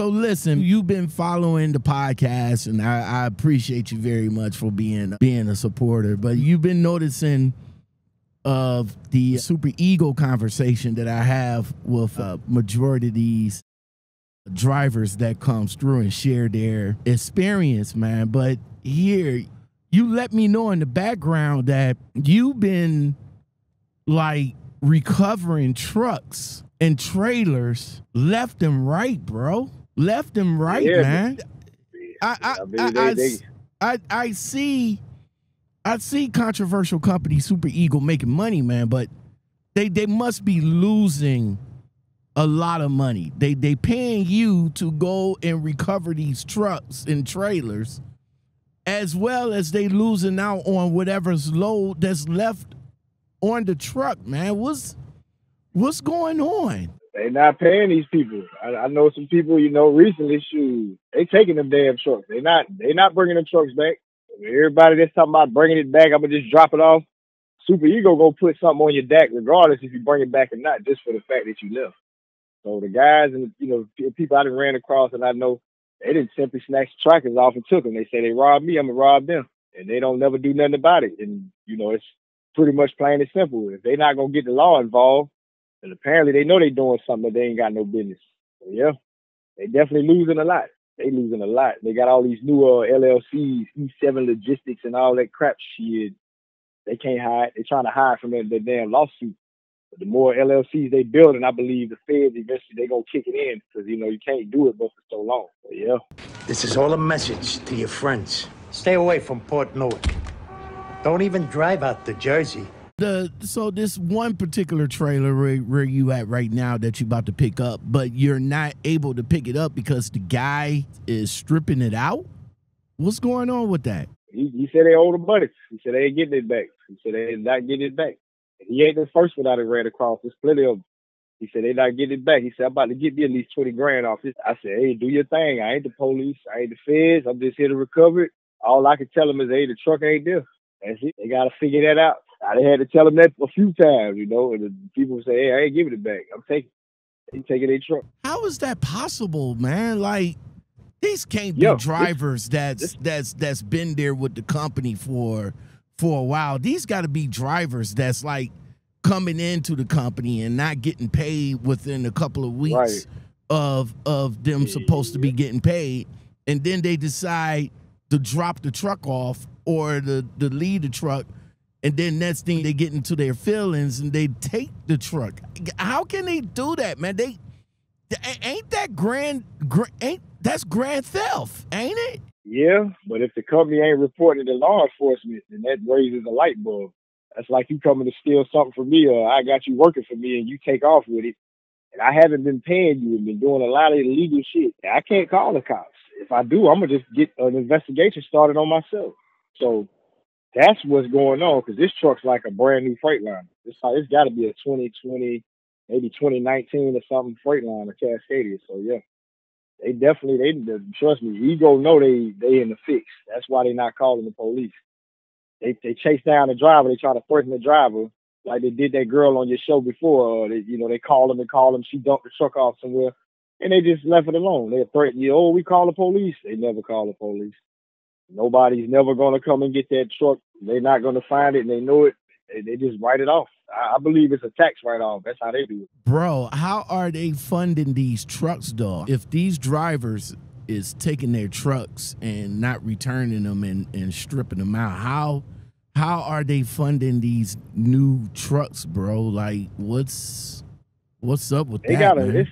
So listen, you've been following the podcast, and I, I appreciate you very much for being being a supporter. But you've been noticing of the super ego conversation that I have with a majority of these drivers that comes through and share their experience, man. But here, you let me know in the background that you've been like recovering trucks and trailers left and right, bro. Left and right, Yeah, man. I I, I mean, they- I, they- I I see I see controversial company Super Eagle making money, man, but they they must be losing a lot of money. They they paying you to go and recover these trucks and trailers, as well as they losing out on whatever's load that's left on the truck, man. What's what's going on? They not paying these people. I, I know some people, you know, recently, shoot, they taking them damn trucks. They not, they not bringing them trucks back. Everybody that's talking about bringing it back, I'm gonna just drop it off. Super Ego gonna put something on your deck, regardless if you bring it back or not, just for the fact that you left. So the guys and you know people I done ran across, and I know they didn't simply snatch the trackers off and took them. They say they robbed me, I'm gonna rob them, and they don't never do nothing about it. And you know it's pretty much plain and simple. If they not gonna get the law involved. And apparently they know they're doing something that they ain't got no business. So yeah, they definitely losing a lot. They losing a lot. They got all these new uh, LLCs, E7 Logistics, and all that crap shit. They can't hide. They're trying to hide from that, that damn lawsuit. But the more LLCs they build, and I believe the feds eventually they gonna kick it in because you know you can't do it but for so long. But yeah, This is all a message to your friends. Stay away from Port Newark. Don't even drive out to Jersey. The so this one particular trailer where, where you at right now that you about to pick up, but you're not able to pick it up because the guy is stripping it out. What's going on with that? he, he said they owe the money. He said they ain't getting it back. He said they ain't not getting it back. He ain't the first one I ran across. There's plenty of them. He said they not getting it back. He said I'm about to get me at least twenty grand off this. I said, hey, do your thing. I ain't the police. I ain't the feds. I'm just here to recover it. All I can tell them is, hey, the truck ain't there. That's it. They gotta figure that out. I had to tell them that a few times, you know. And the people say, hey, I ain't giving it back. I'm taking. They taking their truck. How is that possible, man? Like these can't be Yo, this- drivers that's this- that's that's been there with the company for for a while. These got to be drivers that's like coming into the company and not getting paid within a couple of weeks Right. of of them supposed to be getting paid, and then they decide to drop the truck off or to, to leave the truck. And then next thing they get into their feelings and they take the truck. How can they do that, man? They ain't that grand, gra- ain't that's grand theft, ain't it? Yeah, but if the company ain't reporting to law enforcement, then that raises a light bulb. That's like you coming to steal something from me, or I got you working for me, and you take off with it, and I haven't been paying you and been doing a lot of illegal shit. I can't call the cops. If I do, I'm gonna just get an investigation started on myself. So that's what's going on because this truck's like a brand new Freightliner. It's like, it's got to be a 2020, maybe 2019 or something Freightliner Cascadia. So yeah they definitely they, they trust me. Ego know they they in the fix. That's why they not calling the police. They they chase down the driver. They try to threaten the driver like they did that girl on your show before. Or they, you know they call them and call them. She dumped the truck off somewhere, and they just left it alone. They threaten you. Oh, we call the police. They never call the police. Nobody's never gonna come and get that truck. They're not gonna find it, and they know it. They, they just write it off. I, believe it's a tax write off. That's how they do it. Bro, how are they funding these trucks, though? If these drivers is taking their trucks and not returning them and, and stripping them out, how how are they funding these new trucks, bro? Like, what's what's up with They that? got a man? it's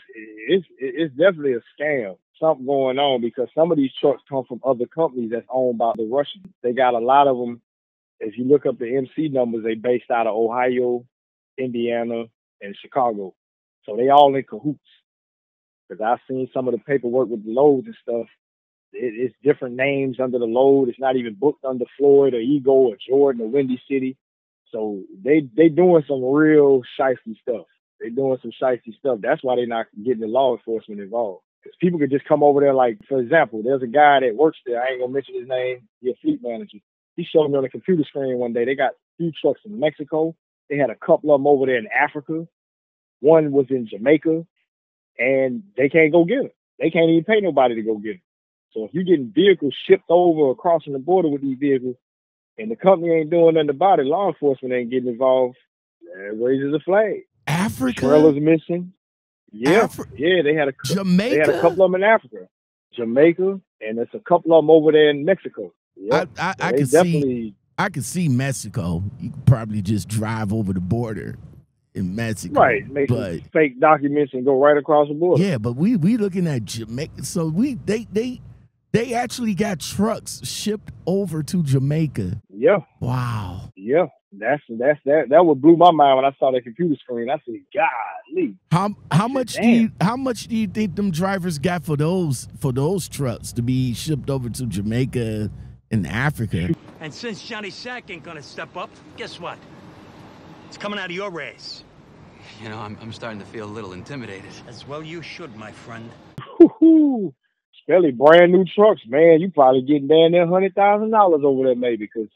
it's it's definitely a scam. Something going on because some of these trucks come from other companies that's owned by the Russians. They got a lot of them. If you look up the MC numbers, they based out of Ohio, Indiana, and Chicago. So they all in cahoots. Because I've seen some of the paperwork with the loads and stuff. It, it's different names under the load. It's not even booked under Floyd or Ego or Jordan or Windy City. So they they doing some real shifty stuff. They doing some shifty stuff. That's why they're not getting the law enforcement involved. Because people could just come over there. Like for example, there's a guy that works there. I ain't gonna mention his name. He's a fleet manager. He showed me on the computer screen one day. They got two trucks in Mexico. They had a couple of them over there in Africa. One was in Jamaica, and they can't go get it. they can't even pay nobody to go get it. So if you're getting vehicles shipped over or crossing the border with these vehicles, and the company ain't doing nothing about it, law enforcement ain't getting involved, that raises a flag. Africa, Trailers missing. Yeah, Afri- yeah, they had a Jamaica. they had a couple of them in Africa, Jamaica, and there's a couple of them over there in Mexico. Yeah, I, I, I can see. definitely. I can see Mexico. You could probably just drive over the border in Mexico. Right, make but fake documents and go right across the border. yeah, but we we looking at Jamaica. So we they they they actually got trucks shipped over to Jamaica. yeah, Wow. yeah. That's that's that. That what blew my mind when I saw that computer screen. I said, "Golly, How how said, much do you how much do you think them drivers got for those for those trucks to be shipped over to Jamaica and Africa? And since Johnny Sack ain't gonna step up, guess what? It's coming out of your race. You know, I'm, I'm starting to feel a little intimidated. As well you should, my friend. Woo-hoo. Especially brand new trucks, man. You probably getting down there hundred thousand dollars over there, maybe, because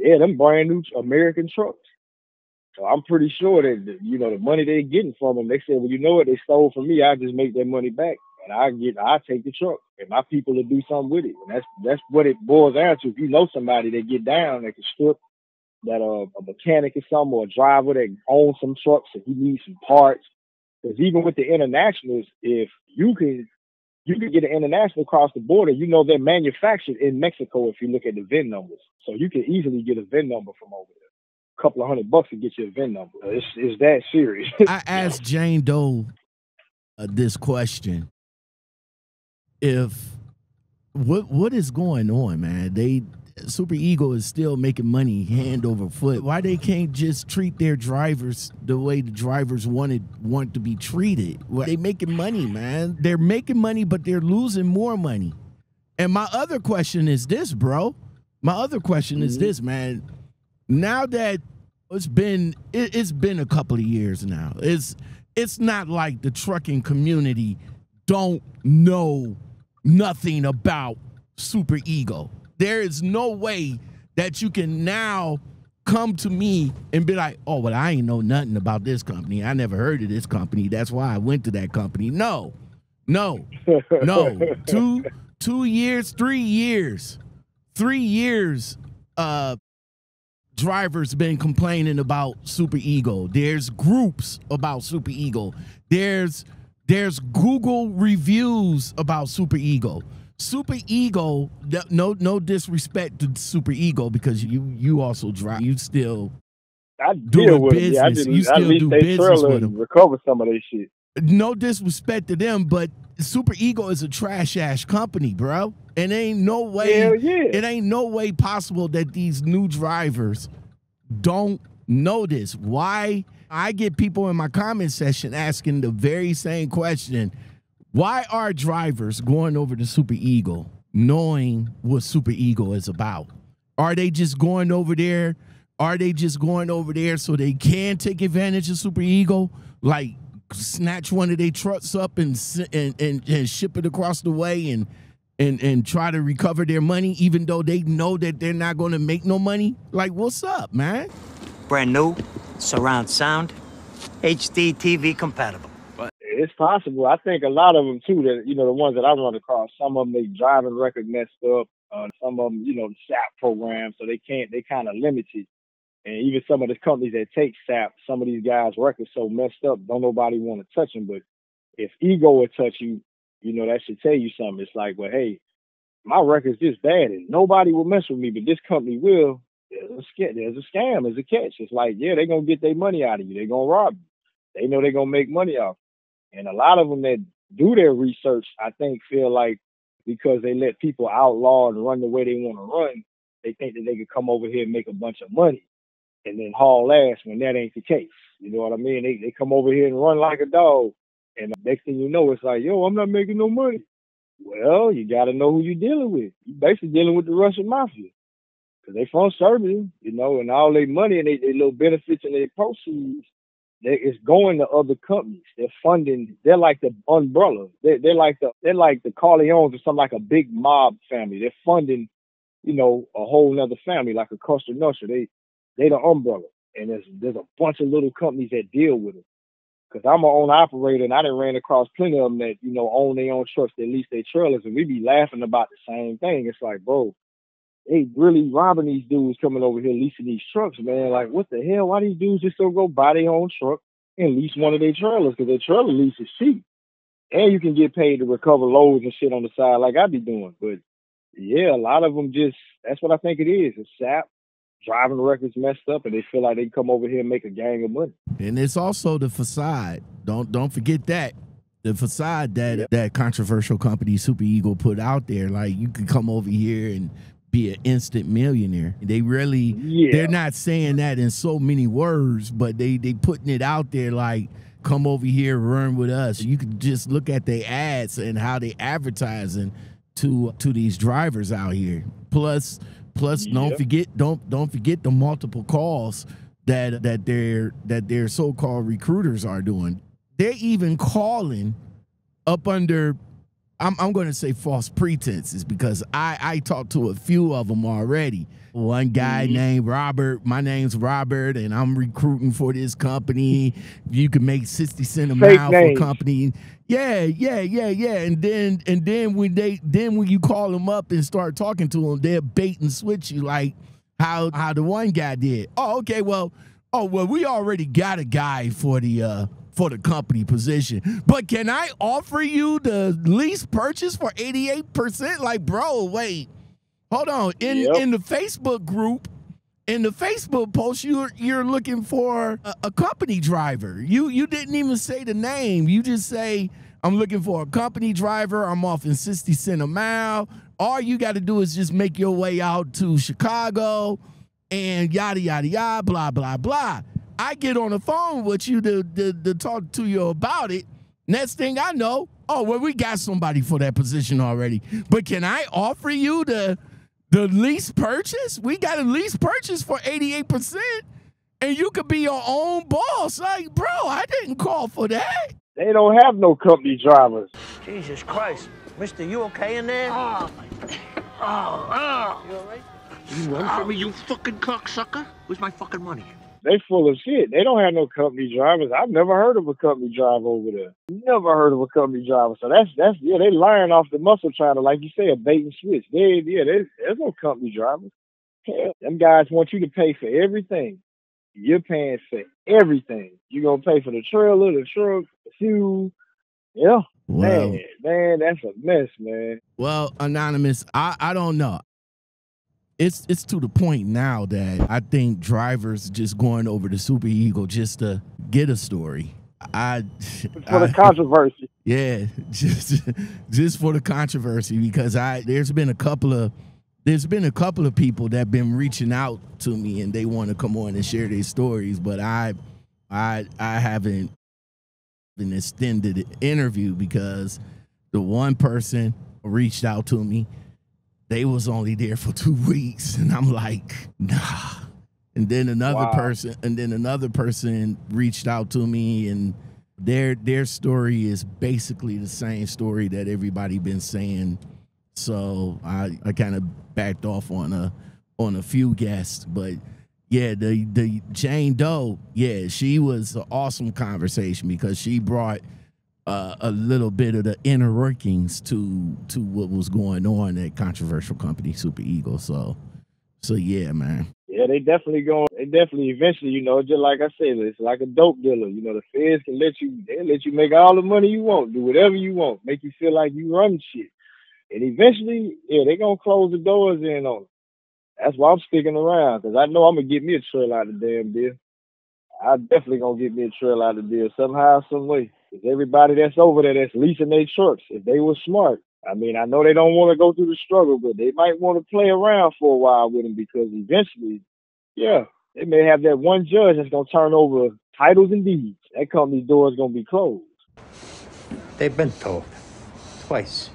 yeah, them brand new American trucks. So I'm pretty sure that you know the money they're getting from them. They said, well, you know what? They stole from me. I just make that money back, and I get, I take the truck, and my people will do something with it. And that's that's what it boils down to. If you know somebody that get down, that can strip that uh, a mechanic or something, or a driver that owns some trucks, and he needs some parts. Because even with the internationals, if you can you can get an international across the border. You know they're manufactured in Mexico if you look at the VIN numbers. So you can easily get a VIN number from over there. A couple of hundred bucks to get you a VIN number. It's, it's that serious. I asked Jane Doe uh, this question: If what what is going on, man? They Super Eagle is still making money hand over foot. Why they can't just treat their drivers the way the drivers wanted want to be treated? Well, they making money, man. They're making money, but they're losing more money. And my other question is this, bro. My other question is mm-hmm. this, man. Now that it's been it, it's been a couple of years now. It's it's not like the trucking community don't know nothing about Super Ego. There is no way that you can now come to me and be like, "Oh, well, I ain't know nothing about this company. I never heard of this company. That's why I went to that company." No, no, no. two two years, three years, three years. Uh, drivers been complaining about super ego there's groups about super ego there's there's google reviews about super ego super ego no no disrespect to super ego because you you also drive you still I with it. Yeah, I business. You still do business with and 'em. recover some of this shit. no disrespect to them but super ego is a trash ass company bro and ain't no way yeah. it ain't no way possible that these new drivers don't know this. Why? I get people in my comment section asking the very same question. Why are drivers going over to Super Eagle knowing what Super Eagle is about? Are they just going over there? Are they just going over there so they can take advantage of Super Eagle? Like snatch one of their trucks up and and, and, and ship it across the way and and and try to recover their money even though they know that they're not going to make no money like what's up man Brand new, surround sound, HD TV compatible. It's possible. I think a lot of them too. That you know, the ones that I run across, some of them they driving record messed up. Uh, some of them, you know, SAP program, so they can't. They kind of limited. And even some of the companies that take SAP, some of these guys' records so messed up, don't nobody want to touch them. But if ego will touch you, you know that should tell you something. It's like, well, hey, my record's this bad, and nobody will mess with me, but this company will. There's a scam. There's a scam. There's a catch. It's like, yeah, they're gonna get their money out of you. They're gonna rob you. They know they're gonna make money off. And a lot of them that do their research, I think, feel like because they let people outlaw and run the way they want to run, they think that they could come over here and make a bunch of money and then haul ass when that ain't the case. You know what I mean? They they come over here and run like a dog, and the next thing you know, it's like, yo, I'm not making no money. Well, you got to know who you're dealing with. You're basically dealing with the Russian mafia because they from Serbia, you know, and all their money and they little benefits and their proceeds, it's going to other companies. They're funding. They're like the umbrella. They're, they're like the they're like the Corleones or something like a big mob family. They're funding, you know, a whole nother family like a Costa Nostra. They they the umbrella, and there's there's a bunch of little companies that deal with them. Cause I'm an own operator and I done ran across plenty of them that, you know, own their own trucks, that lease their trailers, and we be laughing about the same thing. It's like, bro, they really robbing these dudes coming over here leasing these trucks, man. Like, what the hell? Why these dudes just don't go buy their own truck and lease one of their trailers? Because their trailer lease is cheap. And you can get paid to recover loads and shit on the side like I be doing. But yeah, a lot of them just, that's what I think it is. It's sap driving records messed up and they feel like they can come over here and make a gang of money. And it's also the facade. Don't don't forget that. The facade that that controversial company Super Eagle put out there. Like you can come over here and be an instant millionaire. They really Yeah. they're not saying that in so many words, but they they putting it out there like come over here, run with us. You can just look at their ads and how they advertising to to these drivers out here. Plus plus don't forget don't don't forget the multiple calls that that their that their so-called recruiters are doing. They're even calling up under I'm, I'm going to say false pretenses because I, I talked to a few of them already. One guy Mhm. named Robert, my name's Robert, and I'm recruiting for this company. You can make 60 cent a Fake mile for names. company. Yeah, yeah, yeah, yeah. And then and then when they then when you call them up and start talking to them, they're bait and switch you like how how the one guy did. Oh, okay, well, oh well, we already got a guy for the uh for the company position. But can I offer you the lease purchase for 88%? Like, bro, wait. Hold on. In Yep. in the Facebook group, in the Facebook post, you're you're looking for a, a company driver. You you didn't even say the name. You just say, I'm looking for a company driver. I'm off in 60 cent a mile. All you got to do is just make your way out to Chicago and yada yada yada, blah, blah, blah. I get on the phone with you to, to, to talk to you about it. Next thing I know, oh well, we got somebody for that position already. But can I offer you the the lease purchase? We got a lease purchase for 88%. And you could be your own boss. Like, bro, I didn't call for that. They don't have no company drivers. Jesus Christ. Mister, you okay in there? Oh oh, oh, You run oh. from me, you fucking cocksucker? Where's my fucking money? They full of shit. They don't have no company drivers. I've never heard of a company driver over there. Never heard of a company driver. So that's that's yeah, they lying off the muscle trying to, like you say, a bait and switch. They yeah, they, there's no company drivers. Hell, them guys want you to pay for everything. You're paying for everything. You're gonna pay for the trailer, the truck, the fuel. Yeah. Well, Man, man, that's a mess, man. well, anonymous, I, I don't know. It's it's to the point now that I think drivers just going over to Super Eagle just to get a story. I, For I- the controversy. Yeah, just just for the controversy because I there's been a couple of there's been a couple of people that been reaching out to me and they want to come on and share their stories, but I I I haven't been extended interview because the one person reached out to me. They was only there for two weeks, and I'm like, nah. And then another Wow. person, and then another person reached out to me, and their their story is basically the same story that everybody been saying. So I I kind of backed off on a on a few guests, but yeah, the the Jane Doe, yeah, she was an awesome conversation because she brought uh, a little bit of the inner workings to to what was going on at controversial company Super Eagle. So so yeah, man. Yeah, they definitely going. They definitely eventually, you know, just like I said, it's like a dope dealer. You know, the feds can let you. They let you make all the money you want, do whatever you want, make you feel like you run shit, and eventually, yeah, they gonna close the doors in on. It. That's why I'm sticking around because I know I'm gonna get me a trail out of the damn deal. I definitely gonna get me a trail out of the deal somehow, some way. Because everybody that's over there that's leasing their trucks, if they were smart, I mean, I know they don't want to go through the struggle, but they might want to play around for a while with them because eventually, yeah, they may have that one judge that's gonna turn over titles and deeds. That company's door is gonna be closed. They've been told. Twice.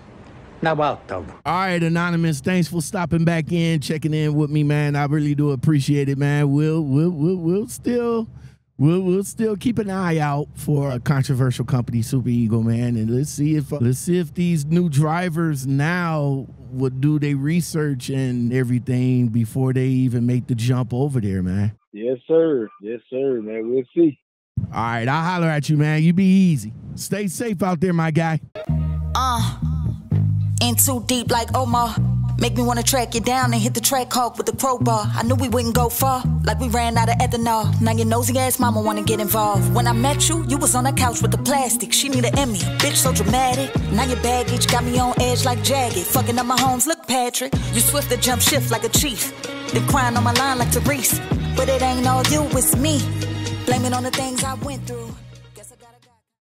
Now I'll tell them. All right, anonymous. Thanks for stopping back in, checking in with me, man. I really do appreciate it, man. We'll we'll we'll, we'll still we'll we'll still keep an eye out for a controversial company, Super Eagle, man, and let's see if let's see if these new drivers now would do their research and everything before they even make the jump over there, man. Yes, sir. Yes, sir, man. We'll see. All right, I'll holler at you, man. You be easy. Stay safe out there, my guy. Uh, in too deep like Omar. Make me wanna track you down and hit the track hawk with the crowbar. I knew we wouldn't go far, like we ran out of ethanol. Now your nosy ass mama wanna get involved. When I met you, you was on the couch with the plastic. She need an Emmy, bitch so dramatic. Now your baggage got me on edge like jagged. Fucking up my homes, look Patrick. You swift to jump shift like a chief. Been crying on my line like Therese. But it ain't all you, it's me. Blaming on the things I went through.